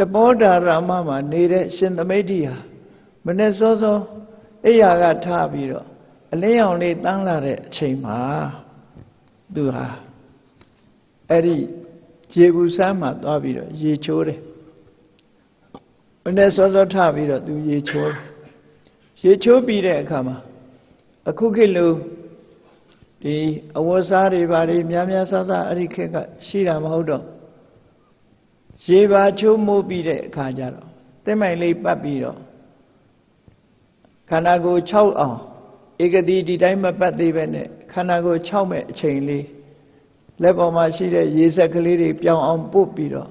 တပောဒါရမမှာနေတဲ့ရှင်သမိတ်တိဟာမနေ့စောစောအိယာကထားပြီးတော့အလင်းရောင်လေးတန်းလာတဲ့အချိန်မှာသူဟာအဲ့ဒီရေဘူးဆန်းမှာသွားပြီးတော့ရေချိုးတယ်မနေ့စောစောထားပြီးတော့သူရေချိုးတယ်ရေချိုးပြီးတဲ့အခါမှာအခုခေတ်လိုဒီအဝတ်စားတွေဘာတွေများများဆဆအဲ့ဒီခေတ်ကရှိတာမဟုတ်တော့ ရေပါချိုးမိုးပြီးတဲ့အခါကျတော့တက်မိုင်လေးပတ်ပြီးတော့ခန္ဓာကိုယ်6အောင်ဧကတိဒီတိုင်းမပတ်သေးပဲနဲ့ခန္ဓာကိုယ်6မဲ့အချိန်လေးလက်ပေါ်မှာရှိတဲ့ရေစက်ကလေးတွေပြောင်းအောင်ပုတ်ပြီးတော့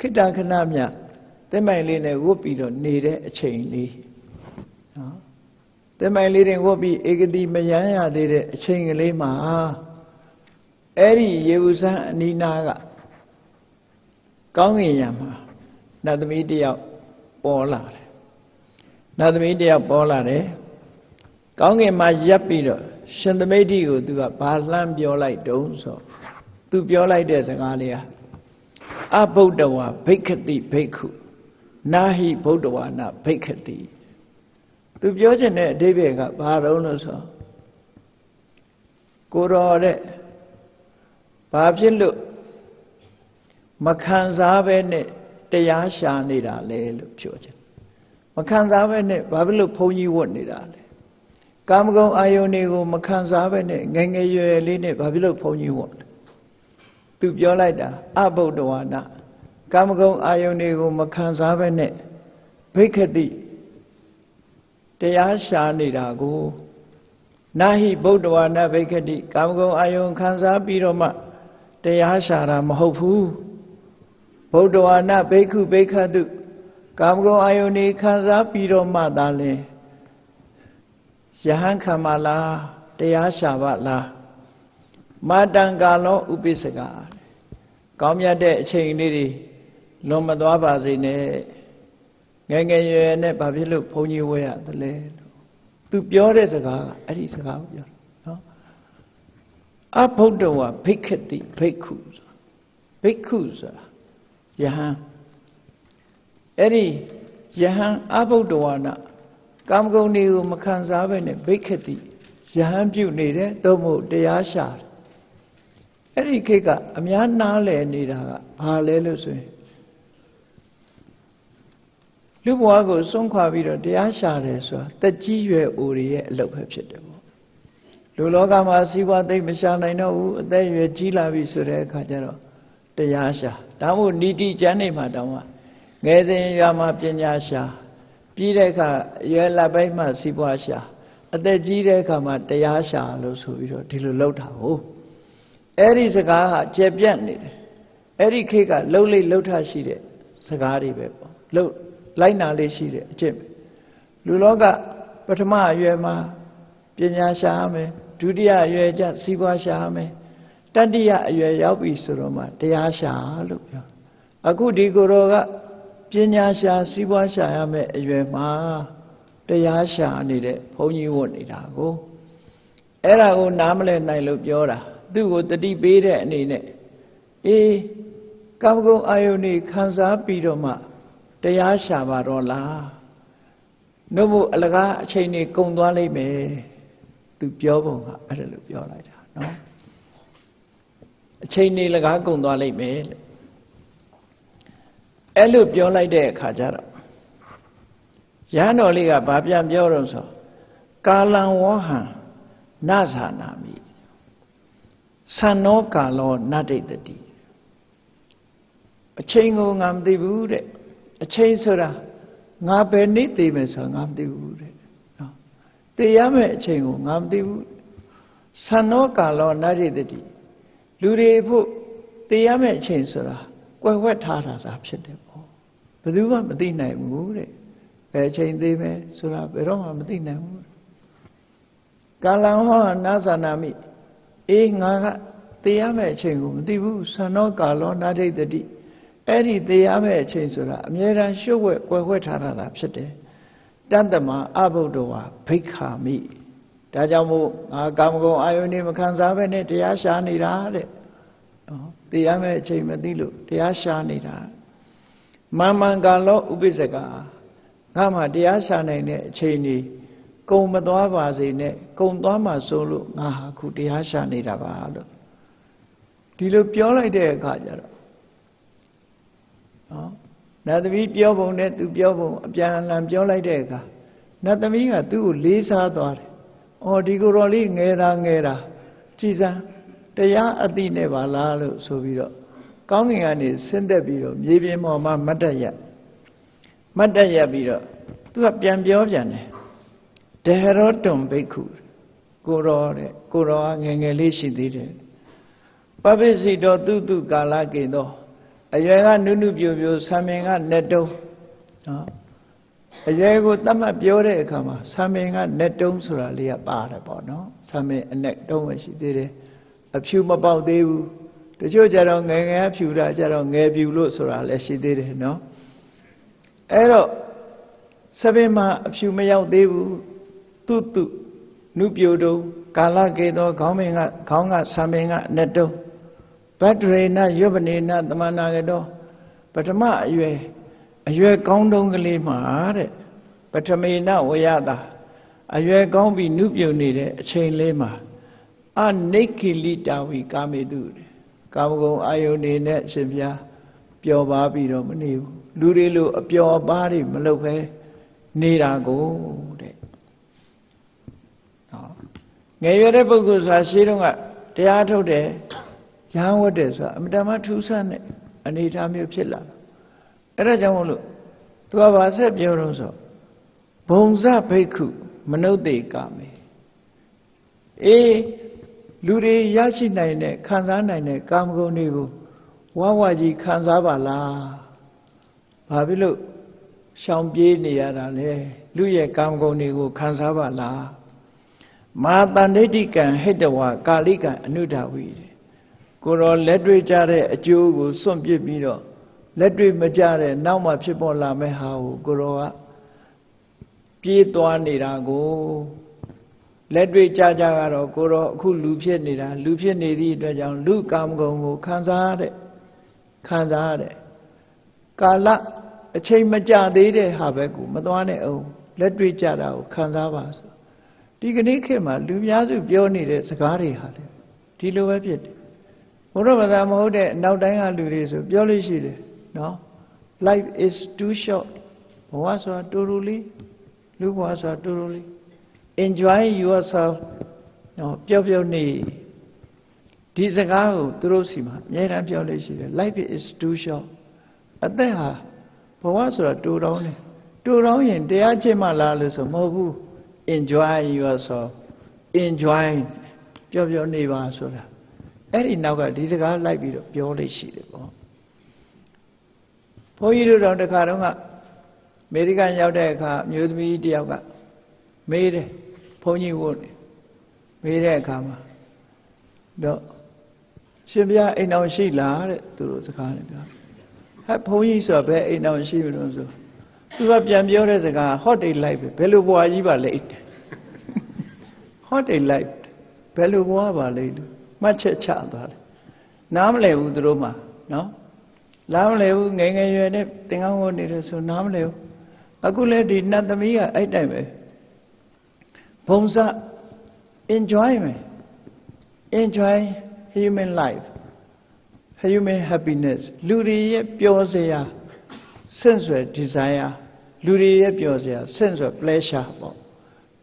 ခိတ္တခဏမြတက်မိုင်လေးနဲ့ဝုတ်ပြီးတော့နေတဲ့အချိန်လေးနော်တက်မိုင်လေးတွေဝုတ်ပြီးဧကတိမယမ်းရသေးတဲ့အချိန်ကလေးမှာအဲ့ဒီရေဘူးဆန်းအနီးနားက ကောင်းငင်ရမှာနတ်သမီးတယောက်ပေါ်လာတယ်နတ်သမီးတယောက်ပေါ်လာတယ်ကောင်းငင်မှာရပ်ပြီးတော့ရှင်သမိတ်တိကိုသူကဘာလှမ်းပြောလိုက်တုံးဆိုသူပြောလိုက်တဲ့စကားလေးဟာအဗုဒ္ဓဝါဘိက္ခတိဘိက္ခုနာဟိဗုဒ္ဓဝါနာဘိက္ခတိသူပြောချင်တဲ့အဓိပ္ပာယ်ကဘာတုံးလို့ဆိုကိုတော်တဲ့ဘာဖြစ်လို့ မခံစားပဲနဲ့တရားရှာနေတာလဲလို့ပြောချင်မခံစားပဲနဲ့ဘာဖြစ်လို့ဘုန်းကြီးဝတ်နေတာလဲကာမဂုဏ်အာယုန်တွေကိုမခံစားပဲနဲ့ငယ်ငယ်ရွယ်ရွယ်လေးနဲ့ဘာဖြစ်လို့ဘုန်းကြီးဝတ်သူပြောလိုက်တာအဘုဒ္ဓဝါဒကာမဂုဏ်အာယုန်တွေကိုမခံစားပဲနဲ့ဘိက္ခတိတရားရှာနေတာကိုနာဟိဗုဒ္ဓဝါဒဘိက္ခတိကာမဂုဏ်အာယုန်ခံစားပြီးတော့မှတရားရှာတာမဟုတ်ဘူး ဗုဒ္ဓဝါဒဘိက္ခုဘိက္ခတုကာမဂုဏ်အာယုန်နေခံစားပြီးတော့မှသာလဲယဟန်ခံမလားတရားရှာပါလားမာတံကာလောဥပိ္ပစကကောင်းမြတ်တဲ့အချိန်လေးတွေလွန်မသွားပါစေနဲ့ငယ်ငယ်ရွယ်နဲ့ဘာဖြစ်လို့ဘုန်းကြီးဝဲရသလဲလို့သူပြောတဲ့စကားကအဲ့ဒီစကားကိုပြောတာနော်အဘုဒ္ဓဝဘိက္ခတိဘိက္ခုဘိက္ခုဆိုတာ ယဟန်အဲ့ဒီယဟန်အဘုဒ္ဓဝါနာကာမဂုဏ်တွေကိုမခံစားဘဲနဲ့ဘိက္ခတိယဟန်ပြုတ်နေတယ်သို့မဟုတ်တရားရှာတယ်အဲ့ဒီခေတ်ကအများနားလည်နေတာကဘာလဲလို့ဆိုရင်လူဘဝကိုစွန့်ခွာပြီးတော့တရားရှာတယ်ဆိုတာတက်ကြီးရွယ်အိုတွေရဲ့အလုပ်ပဲဖြစ်တယ်ပေါ့လူလောကမှာစီးပွားသိမ့်မရှာနိုင်တော့ဘူးအသက်ရွယ်ကြီးလာပြီဆိုတဲ့အခါကျတော့ တရားရှာဒါမို့ဏီတိကျမ်းနေမှာတောင်းပါငယ်စဉ်ရွာမှာပညာရှာပြီးတဲ့အခါရွယ်လက်ပိုင်းမှာစီးပွားရှာအသက်ကြီးတဲ့အခါမှာတရားရှာလို့ဆိုပြီးတော့ဒီလိုလုပ်တာဟုတ်အဲ့ဒီစကားဟာကျေပြတ်နေတယ်အဲ့ဒီခေတ်ကလှုပ်လိလှုပ်ထရှိတဲ့စကားတွေပဲပေါ့လှုပ်လိုက်နာလေးရှိတဲ့အကျင့်လူလောကပထမအရွယ်မှာပညာရှာရမယ်ဒုတိယအရွယ်ကျစီးပွားရှာရမယ် တတိယအရွယ်ရောက်ပြီဆိုတော့မှတရားရှာလို့ပြောအခုဒီကိုယ်တော်ကပညာရှာစီးပွားရှာရမယ်အရွယ်မှာတရားရှာနေတဲ့ဘုန်းကြီးဝတ်နေတာကိုအဲ့ဒါကိုနားမလဲနိုင်လို့ပြောတာသူ့ကိုတတိပေးတဲ့အနေနဲ့အေးကာမဂုဏ်အာယုန်นี่ခံစားပြီးတော့မှတရားရှာပါတော့လားနှုတ်ဖို့အလကားအချိန်นี่ကုန်သွားလိမ့်မယ်သူပြောပုံကအဲ့ဒါလို့ပြောလိုက်တာနော် အချိန်นี่လကားကုန်သွားလိမ့်မယ်လို့အဲ့လိုပြောလိုက်တဲ့အခါကျတော့ရဟန်းတော်လေးကဘာပြန်ပြောတော့ဆိုကာလံဝဟံနသနာမိသံနောကာလောနတ္တိတတိအချိန်ကိုငါမသိဘူးတဲ့အချိန်ဆိုတာငါပဲနေသေးမယ်ဆိုတာငါမသိဘူးတဲ့နော်သိရမယ့်အချိန်ကိုငါမသိဘူးသံနောကာလောနတ္တိတတိ လူတွေဖို့သိရမယ့်အချိန်ဆိုတာကွယ်ဝှက်ထားတာသာဖြစ်တယ်ပေါ့ဘယ်သူမှမသိနိုင်ဘူးတဲ့ဘယ်အချိန်သေးမယ်ဆိုတာဘယ်တော့မှမသိနိုင်ဘူးကာလံဟောနာသနာမိအေးငါကသိရမယ့်အချိန်ကိုမသိဘူးသံနောကာလောနာဒိတတိအဲ့ဒီသိရမယ့်အချိန်ဆိုတာအမြဲတမ်းရှုပ်ဝဲကွယ်ဝှက်ထားတာဖြစ်တယ်တတ္တမအဘုဒ္ဓဝါဘိက္ခာမိ ဒါကြောင့်မို့ငါကာမဂုဏ်အာယုန်နေမခံစားဘဲနဲ့တရားရှာနေတာတဲ့နော်သိရမယ့်အချိန်မသိလို့တရားရှာနေတာမန်မန်ကာလောဥပိစ္ဆကငါမှတရားရှာနိုင်တဲ့အချိန်ကြီးကုံမသွားပါစေနဲ့ကုံသွားမှဆိုလို့ငါဟာခုတရားရှာနေတာပါလို့ဒီလိုပြောလိုက်တဲ့အခါကျတော့နော်နတ်သမီးပြောပုံနဲ့သူပြောပုံအပြန်အလှန်ပြောလိုက်တဲ့အခါနတ်သမီးကသူ့ကိုလေးစားသွားတယ်။ အော်ဒီကိုယ်တော်လေးငယ်တာငယ်တာကြည်စမ်းတရားအတိနဲ့ပါလားလို့ဆိုပြီးတော့ကောင်းကင်ကနေဆင်းသက်ပြီးတော့မြေပြင်ပေါ်မှာမတ်တက်ရမတ်တက်ရပြီးတော့သူကပြန်ပြောပြန်တယ်ဒေဟရောတုံဘိက္ခုကိုတော်တဲ့ကိုတော်ကငယ်ငယ်လေးရှိသေးတယ်ပပိစိတော်သူတုကာလကေသောအရွယ်ကနုနုပြိုပြိုဆံမင်က net တုံးနော် အရွယ်ကိုတတ်မှတ်ပြောတဲ့အခါမှာဆံမင်က net တုံးဆိုတာလေးကပါတယ်ပေါ့နော်ဆံမင်အနဲ့တုံးပဲရှိသေးတယ်အဖြူမပေါက်သေးဘူးတချို့ကြတော့ငယ်ငယ်ဖြူတာကြတော့ငယ်ဖြူလို့ဆိုတာလည်းရှိသေးတယ်နော်အဲ့တော့ဆပင်မှာအဖြူမရောက်သေးဘူးတုတုနုပြိုတုံကာလကေသောခေါင်းမင်ကခေါင်းကဆံမင်ကနဲ့တုံးဗတ္တရေနယုပနေနသမနာကတောပထမအရွယ်အရွယ်ကောင်းတုံးကလေးမှာတဲ့ ပထမေနဝရတာအရွယ်ကောင်းပြီးနုပြုံနေတဲ့အချိန်လေးမှာအနိခိလိတာဝီကာမေတုကာမဂုဏ်အာယုန်နေနဲ့ရှင်ပြားပျော်ပါပြီးတော့မနေဘူးလူတွေလိုအပျော်ပါးတွေမလုပ်ပဲနေတာကိုတဲ့နော်ငယ်ရွယ်တဲ့ပုဂ္ဂိုလ်ဆိုတာရှင်းတော့ကတရားထုတ်တယ်ရဟန်းဝတ်တယ်ဆိုတာအမတမထူးဆန်းတဲ့အနေအထားမျိုးဖြစ်လာတာအဲ့ဒါကြောင့်မို့လို့သူကဘာဆက်ပြောတော့ဆို ဘုံဇဘိက္ခုမနုဿေကာမေအေးလူတွေရရှိနိုင်တဲ့ခံစားနိုင်တဲ့ကာမဂုဏ်တွေကိုဝဝကြီးခံစားပါလားဘာဖြစ်လို့ရှောင်ပြေးနေရတာလဲလူရဲ့ကာမဂုဏ်တွေကိုခံစားပါလားမာတန္တိတိကံဟိတဝါကာလိကံအနုဒဝီကိုရောလက်တွေ့ကြတဲ့အကျိုးကိုစွန့်ပစ်ပြီးတော့လက်တွေ့မကြတဲ့နောက်မှဖြစ်ပေါ်လာမဲ့ဟာကိုကိုရောက ပြေးသွားနေတာကိုလက်တွေ့ကြကြကတော့ကိုရောအခုလူဖြစ်နေတာလူဖြစ်နေသည့်အတွက်ကြောင့်လူကာမဂုဏ်ကိုခံစားရတဲ့ခံစားရတဲ့ကာလအချိန်မကြသေးတဲ့ဟာပဲကိုမသွားနဲ့အောင်လက်တွေ့ကြတာကိုခံစားပါဆိုဒီကနေ့ခေတ်မှာလူများစုပြောနေတဲ့စကားတွေဟာလေဒီလိုပဲဖြစ်တယ်ဘုရားဘာသာမဟုတ်တဲ့နောက်တိုင်းကလူတွေဆိုပြောလို့ရှိတယ်နော် life is too short ဘဝဆိုတာတူတူလေး လူဘဝဆိုတာတူတူလေး enjoy yourself နော်ပျော်ပျော်နေဒီစကားကိုသူတို့စီမှာအများအားပြောလို့ရှိတယ် life is too short အသက်ဟာဘဝဆိုတာတူတောင်းတယ်တူတောင်းရင်တရားကျင့်မှလားလို့ဆိုမဟုတ်ဘူး enjoy yourself enjoy ပျော်ပျော်နေပါဆိုတာအဲ့ဒီနောက်ကဒီစကားလိုက်ပြီးတော့ပြောလို့ရှိတယ်ပေါ့ဘုန်းကြီးတို့တော့တခါတော့ကအ မေရိကန်ရောက်တဲ့အခါအမျိုးသမီးတယောက်ကမေးတယ်ဘုန်းကြီးဝတ်နေမေးတဲ့အခါမှာတော့ရှင်ဘုရားအိမ်တော်ရှိလားတဲ့သူတို့စကားနဲ့ပြောဟဲ့ဘုန်းကြီးဆိုတာဘယ်အိမ်တော်ရှိမလို့ဆိုသူကပြန်ပြောတဲ့စကား hot day life ပဲဘယ်လိုဘွာကြီးပါလဲ hot day life ဘယ်လိုဘွားပါလဲလို့မှတ်ချက်ချသွားတယ်နားမလည်ဘူးသူတို့မှနော်နားမလည်ဘူးငယ်ငယ်ရွယ်နဲ့သင်္ကန်းဝတ်နေတယ်ဆိုနားမလည်ဘူး အခုလည်းဒီနတ်သမီးကအဲ့တိုင်ပဲဘုံစ enjoyment enjoy human life human happiness လူတွေရဲ့ပျော်စရာဆင့်ဆွယ် desire လူတွေရဲ့ပျော်စရာဆင့်ဆွယ် pleasure ပေါ့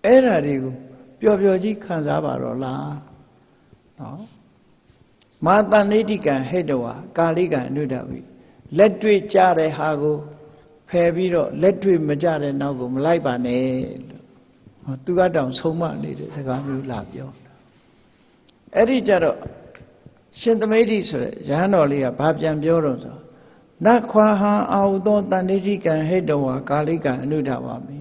အဲ့ဓာတွေကိုပျော်ပျော်ကြီးခံစားပါတော့လားနော်မာတဏိတိကံဟိတဝါကာလိကံအနုဒဝိလက်တွေ့ကြတဲ့ဟာကိုဖ ယ်ပြီးတော့လက်တွေ့မကြတဲ့နောက်ကိုမလိုက်ပါနဲ့လို့ဟောသူကတောင်ဆုံးမနေတဲ့စကားမျိုးလာပြောအဲ့ဒီကြတော့ရှင်သမိတ်တိဆိုတဲ့ရဟန်းတော်လေးကဘာပြန်ပြောတော့ဆိုနခွာဟံအာဟုသောတန်တိတိကံဟိတဝါကာလိကံအနုဒဝါမိ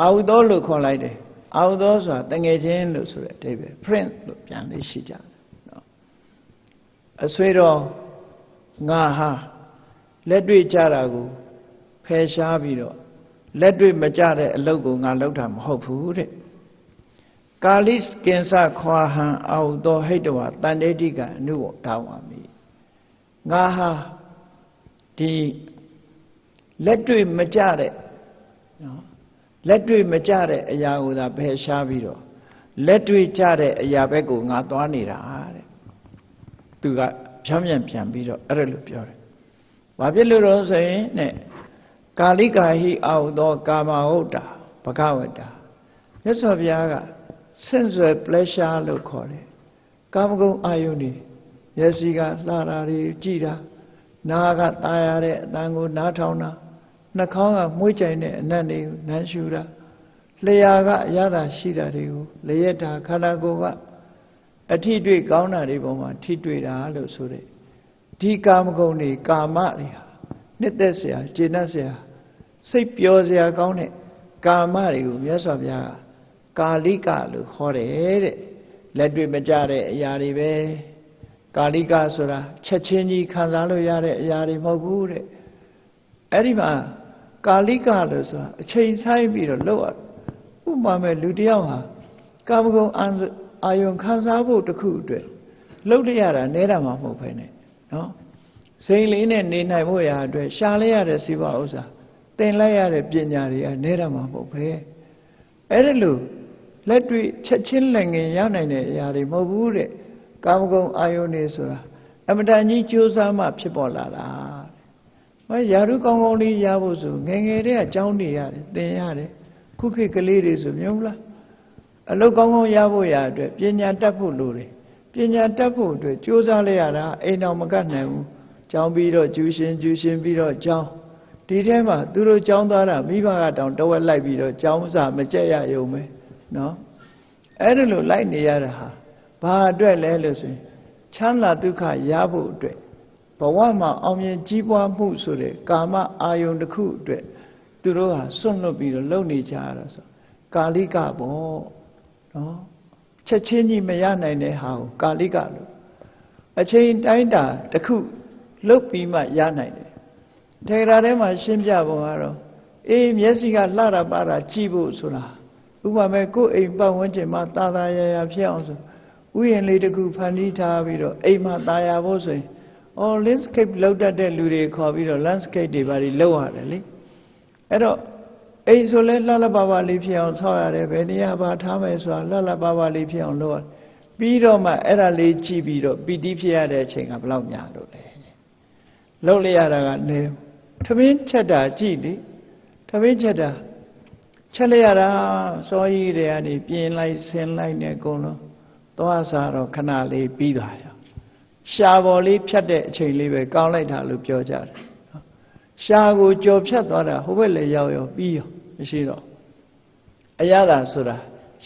အာဟုသောလို့ခေါ်လိုက်တယ်အာဟုသောဆိုတာတငယ်ချင်းလို့ဆိုတဲ့အဓိပ္ပာယ် friend လို့ပြန်လေးရှိကြတယ်နော်အဆွေတော်ငါဟာလက်တွေ့ကြတာကိုဖ ယ်ရှားပြီးတော့လက်တွေ့မကြတဲ့အလုပ်ကိုငါလုပ်တာမဟုတ်ဘူးတဲ့ကာလိစကင်္စခွာဟံအာဟုသောဟိတဝတန်တေတိကအနုဒါဝါမိငါဟာဒီလက်တွေ့မကြတဲ့နော်လက်တွေ့မကြတဲ့အရာကိုသာဖယ်ရှားပြီးတော့လက်တွေ့ကြတဲ့အရာဘက်ကိုငါသွားနေတာတဲ့သူကဖြောင်းပြန်ပြန်ပြီးတော့အဲ့ဒါလိုပြောတယ်။ဘာဖြစ်လို့တော့ဆိုရင်နဲ့ ကာလိကာဟိအာဟုသော ကာမဟုတ်တာဘဂဝတ္တာမြတ်စွာဘုရားကဆင့်ဆွယ် pleasure လို့ခေါ်တယ်။ကာမဂုဏ်အာယုန်တွေမျက်စိကလှတာတွေကြည်တာနားကตาရတဲ့အတန်ကိုနားထောင်တာနှာခေါင်းကမှုကြိုင်တဲ့အနံ့တွေကိုနမ်းရှူတာလျှာကအရသာရှိတာတွေကိုလျက်တာခန္ဓာကိုယ်ကအထိတွေ့ကောင်းတာတွေပေါ်မှာထိတွေ့တာလို့ဆိုတဲ့ဒီကာမဂုဏ်တွေကာမတွေဟာ နှစ်သက်စရာကျေနပ်စရာစိတ်ပျော်စရာကောင်းတဲ့ကာမတွေကိုမြတ်စွာဘုရားကကာလိကလို့ခေါ်တယ်တဲ့လက်တွေ့မကြတဲ့အရာတွေပဲကာလိကဆိုတာချက်ချင်းကြီးခံစားလို့ရတဲ့အရာတွေမဟုတ်ဘူးတဲ့အဲ့ဒီမှာကာလိကလို့ဆိုတာအချိန်ဆိုင်ပြီးတော့လောက်ရဥပမာမဲ့လူတယောက်ဟာကာမဂုဏ်အာယုံခံစားဖို့တခုအတွက်လှုပ်ရတာနဲတာမှမဟုတ်ပဲနဲ့နော် စိန်လေးနဲ့နေနိုင်ဖို့ရာအတွက်ရှားလိုက်ရတဲ့စီးပွားဥစ္စာသင်လိုက်ရတဲ့ပညာတွေကနဲတာမှမဟုတ်ပဲအဲ့ဒါလို့လက်တွေ့ချက်ချင်းလက်ငင်ရနိုင်တဲ့အရာတွေမဟုတ်ဘူးတဲ့ကာမဂုဏ်အာယုန်နေဆိုတာအမတန်ကြီးကြိုးစားမှဖြစ်ပေါ်လာတာဟောယာရုကောင်းကောင်းလေးရဖို့ဆိုငယ်ငယ်တည်းကကြောင်းနေရတယ်သင်ရတယ်ခုခေတ်ကလေးတွေဆိုမြင်ဘူးလားအလုတ်ကောင်းကောင်းရဖို့ရအတွက်ပညာတတ်ဖို့လိုတယ်ပညာတတ်ဖို့အတွက်ကြိုးစားလိုက်ရတာအိမ်တော်မကတ်နိုင်ဘူး ကြောင်းပြီးတော့ကျူရှင်ကျူရှင်ပြီးတော့ကြောင်းဒီထဲမှာသူတို့ကြောင်းသွားတာမိဘကတောင်တဝက်လိုက်ပြီးတော့ကြောင်းစာမကြက်ရယုံပဲနော်အဲ့ဒါလိုလိုက်နေရတာဟာဘာအတွက်လဲလို့ဆိုရင်ချမ်းသာဒုက္ခရဖို့အတွက်ဘဝမှာအောင်မြင်ကြီးပွားမှုဆိုတဲ့ကာမအာယုန်တစ်ခုအတွက်သူတို့ဟာစွန့်လွတ်ပြီးတော့လုပ်နေကြရတာဆိုကာလိကပေါ့နော်ချက်ချင်းကြီးမရနိုင်တဲ့ဟာကိုကာလိကလို့အချိန်တိုင်းတာတစ်ခု လုတ်ပြီးမှရနိုင်တယ်ထေရထဲမှာရှင်းပြပုံကတော့အေးမျက်စိကလှတာပါတာကြည့်ဖို့ဆိုတာဥပမာကိုယ်အိမ်ပတ်ဝန်းကျင်မှာတာတာရရဖြစ်အောင်ဆိုဥယျာဉ်လေးတစ်ခုဖန်တီးထားပြီးတော့အိမ်မှာတာယာဖို့ဆိုရင်အော် landscape လောက်တတ်တဲ့လူတွေခေါ်ပြီးတော့ landscape တွေပါပြီးလောက်ရတယ်လေအဲ့တော့အိမ်ဆိုလဲလှလှပပလေးဖြစ်အောင်ဆောက်ရတယ်ဘယ်နေရာပါထားမယ်ဆိုတာလှလှပပလေးဖြစ်အောင်လုပ်ရပြီးတော့မှအဲ့ဒါလေးကြည့်ပြီးတော့ပီတိဖြစ်ရတဲ့အချိန်ကဘယ်လောက်များလို့လဲ လှုပ်လိုက်ရတာကနေသမင်းချက်တာကြည့်လေသမင်းချက်တာချက်လိုက်ရတာစောကြီးတွေကနေပြင်လိုက်ဆင်းလိုက်နေအကုန်လုံးသွားစားတော့ခဏလေးပြီးသွားရောရှာပေါ်လေးဖြတ်တဲ့အချိန်လေးပဲကောင်းလိုက်တာလို့ပြောကြတယ်ရှာကိုကြော်ဖြတ်သွားတာဟိုဘက်လည်းရောက်ရောပြီးရောမရှိတော့အရသာဆိုတာ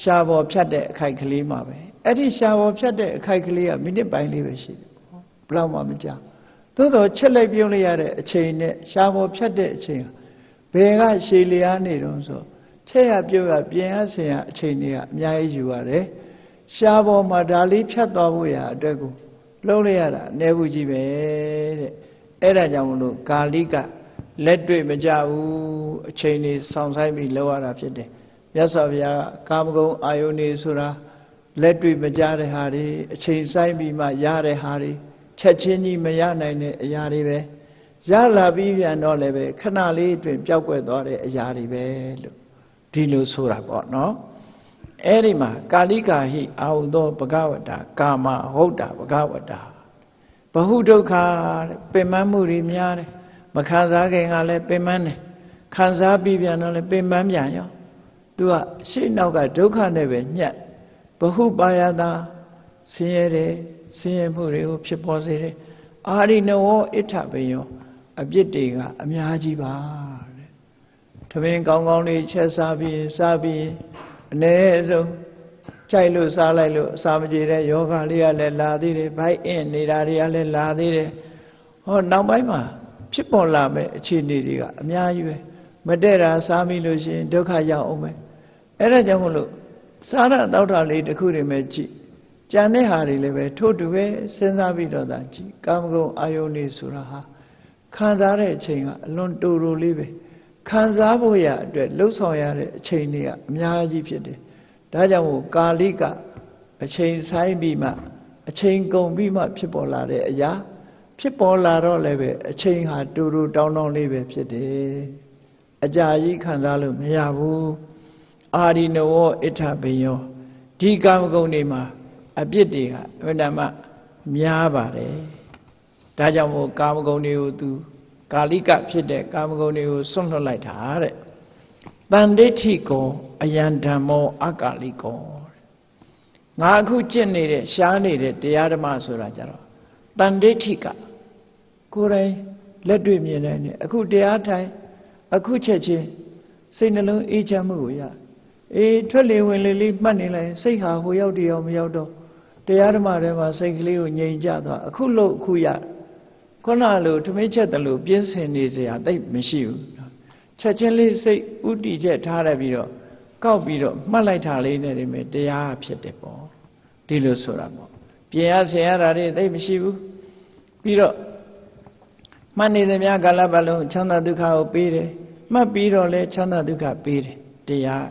ရှာပေါ်ဖြတ်တဲ့အခိုက်ကလေးမှပဲအဲ့ဒီရှာပေါ်ဖြတ်တဲ့အခိုက်ကလေးကမိနစ်ပိုင်းလေးပဲရှိတယ်ဘလောက်မှမကြောက် သို့တော့ချက်လိုက်ပြုံးလိုက်ရတဲ့အချိန်နဲ့ရှာပေါ်ဖြတ်တဲ့အချိန်ဘယ်ကရှည်လျားနေတော့ဆိုချက်ရပြုတ်ရပြင်ရဆင်ရအချိန်တွေကအများကြီးယူရတယ်ရှားပေါ်မှာဒါလေးဖြတ်သွားဖို့ရအတွက်ကိုလုံးလိုက်ရတာအနေဘူးကြီးပဲတဲ့အဲ့ဒါကြောင့်မလို့ကာလိကလက်တွေ့မကြဘူးအချိန်လေးစောင့်ဆိုင်ပြီးလောက်ရတာဖြစ်တယ်မြတ်စွာဘုရားကကာမဂုဏ်အာယုန်နေဆိုတာလက်တွေ့မကြတဲ့ဟာတွေအချိန်ဆိုင်ပြီးမှရတဲ့ဟာတွေ ချက်ချင်းကြီးမရနိုင်တဲ့အရာတွေပဲရလာပြီးပြန်တော့လည်းပဲခဏလေးအတွင်းပျောက်ကွယ်သွားတဲ့အရာတွေပဲလို့ဒီလိုဆိုတာပေါ့နော်အဲ့ဒီမှာကာလိကာဟိအာဟုသောဘဂဝတာကာမဟုတ်တာဘဂဝတာဘဟုဒုက္ခပင်မမှုတွေများတယ်မခံစားခင်ကလည်းပင်မတယ်ခံစားပြီးပြန်တော့လည်းပင်မပြန်ရောသူကရှေ့နောက်ကဒုက္ခနဲ့ပဲညှက်ဘဟုပါယတာဆင်းရဲတယ် ဆင်းရဲမှုတွေကိုဖြစ်ပေါ်စေတယ်အာရိနဝဣဋ္ဌပယောအပြစ်တွေကအများကြီးပါတဲ့။သမင်းကောင်းကောင်းလေးချက်စားပြီးစားပြီးအ ਨੇ ဆုံးကြိုက်လို့စားလိုက်လို့အစာမကြေတဲ့ယောဂလေးကလည်းလာသေးတယ်။ဘိုက်အင်းနေတာတွေကလည်းလာသေးတယ်။ဟောနောက်ပိုင်းမှာဖြစ်ပေါ်လာမဲ့အခြေအနေတွေကအများကြီးပဲ။မတည့်တာစားမိလို့ရှိရင်ဒုက္ခရောက်အောင်ပဲ။အဲ့ဒါကြောင့်မလို့စားရတောက်တာလေးတစ်ခုတည်းပဲကြည့်။ ကြံတဲ့ဟာတွေလည်းပဲထို့တူပဲစဉ်းစားပြီးတော့သာကြည့်။ကာမဂုဏ်အာယုန်နေဆိုတာဟာခံစားတဲ့အချိန်ကအလွန်တူတူလေးပဲခံစားဖို့ရအတွက်လှုပ်ဆောင်ရတဲ့အချိန်တွေကအများကြီးဖြစ်တယ်ဒါကြောင့်မို့ကာလိကအချိန်ဆိုင်ပြီးမှအချိန်ကုန်ပြီးမှဖြစ်ပေါ်လာတဲ့အရာ ဖြစ်ပေါ်လာတော့လည်းပဲအချိန်ဟာတူတူတောင်းတောင်းလေးပဲဖြစ်တယ်အကြာကြီးခံစားလို့မရဘူးအာရိနဝအဋ္ဌဘေယောဒီကာမဂုဏ်တွေမှာ အပြစ်တွေကအမှန်တမ်းများပါတယ်ဒါကြောင့်မို့ကာမဂုဏ်တွေကိုသူကာလိကဖြစ်တဲ့ကာမဂုဏ်တွေကိုစွန့်လွတ်လိုက်တာတဲ့တန်ဒိဋ္ဌိကောအယံဓမ္မောအကာလိကောငါအခုကျင့်နေတဲ့ရှားနေတဲ့တရားဓမ္မဆိုတာကြတော့တန်ဒိဋ္ဌိကကိုယ်တိုင်လက်တွေ့မြင်နိုင်တယ်အခုတရားထိုင်အခုချက်ချင်းစိတ်နှလုံးအေးချမ်းမှုကိုရအေးထွက်လေဝင်လေလေးမှတ်နေလိုက်စိတ်ဟာဟိုရောက်တရောမရောက်တော့ တရားဓမ္မတွေမှာစိတ်ကလေးကိုငြိမ်ကြသွားအခုလို့အခုရခုနလိုထမင်းချက်တလို့ပြင်းစင်နေစရာတိတ်မရှိဘူးချက်ချင်းလေးစိတ်ဥတီချက်ထားရပြီးတော့ကောက်ပြီးတော့မှတ်လိုက်တာလေးနဲ့တည်းပဲတရားဖြစ်တယ်ပေါ့ဒီလိုဆိုတာပေါ့ပြင်ရဆင်ရတာတွေတိတ်မရှိဘူးပြီးတော့မှတ်နေသမျှကာလပတ်လုံးချမ်းသာဒုက္ခကိုပေးတယ်မှတ်ပြီးတော့လဲချမ်းသာဒုက္ခပေးတယ်တရား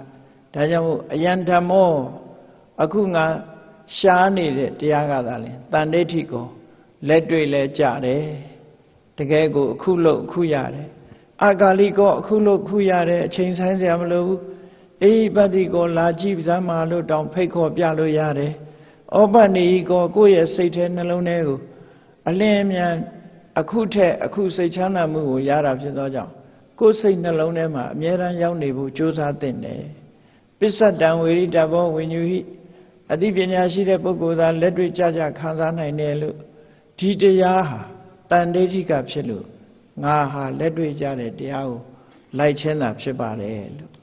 ဒါကြောင့်မို့အယံဓမ္မောအခုငါ ရှားနေတဲ့တရားကသာလဲတန်ဋိဋ္ဌိကိုလက်တွေ့လဲကြတယ်တကယ်ကိုအခုလို့အခုရတယ်အာဂါလိကောအခုလို့အခုရတယ်အချိန်ဆိုင်စရာမလိုဘူးအေဟိပတိကိုလာကြည့်စမ်းပါလို့တောင်ဖိတ်ခေါ်ပြလို့ရတယ်ဩပနေဤကိုကိုယ့်ရဲ့စိတ်ထဲနှလုံးထဲကိုအလင်းအမြန်အခုထက်အခုစိတ်ချမ်းသာမှုကိုရတာဖြစ်သောကြောင့်ကိုယ်စိတ်နှလုံးထဲမှာအမြဲတမ်းရောက်နေဖို့ကြိုးစားသင့်တယ်ပစ္စတံဝေရိတဘောဝိညူဟိ အသိပညာရှိတဲ့ပုဂ္ဂိုလ်သာလက်တွေ့ကြကြခံစားနိုင်တယ်လို့ဒီတရားဟာတန်ဋိဋ္ဌိကဖြစ်လို့ငါဟာလက်တွေ့ကြတဲ့တရားကိုလိုက်ချင်းတာဖြစ်ပါတယ်လို့